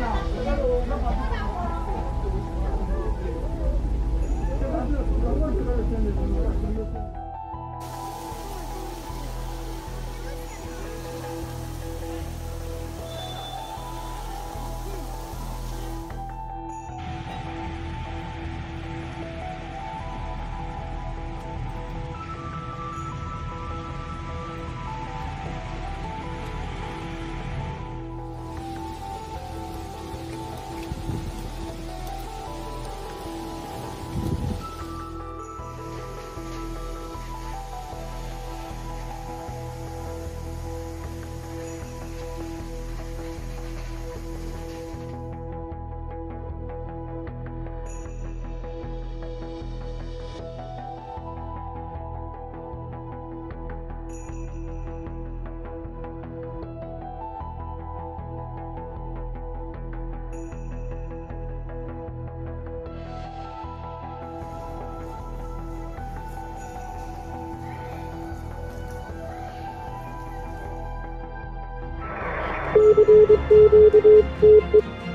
加油！Thank you.